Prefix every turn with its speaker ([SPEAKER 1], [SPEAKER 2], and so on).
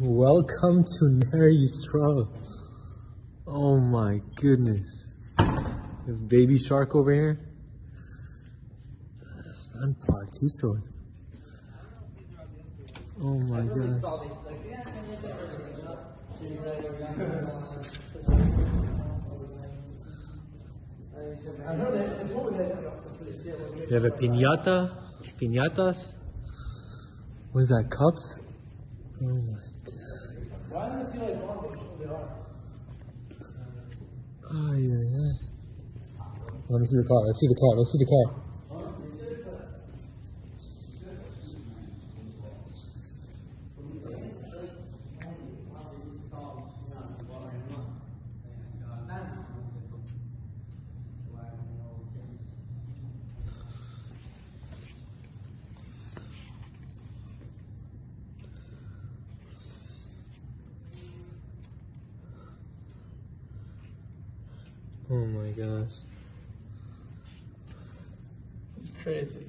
[SPEAKER 1] Welcome to Ner Yisrael. Oh my goodness. Have baby shark over here. Sun park, too so. Oh my god. You have a piñata, piñatas. What is that, cups? Oh my 啊，yeah，let me 我们试 the。Oh my gosh.
[SPEAKER 2] It's crazy.